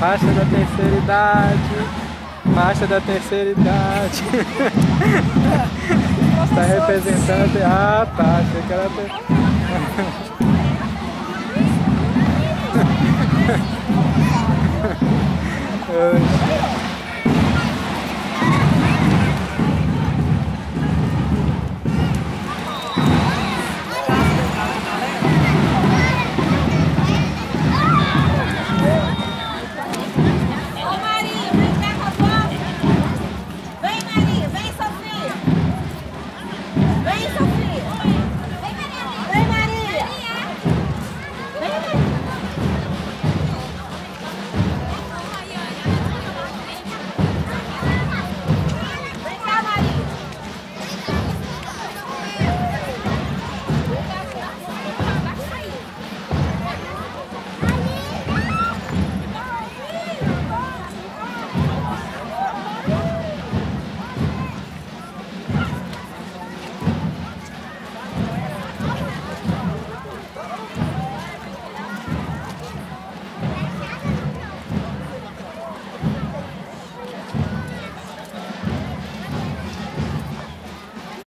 Faixa da terceira idade. Faixa da terceira idade. Está representando. Assim. Ah, tá. Achei que era. Ter...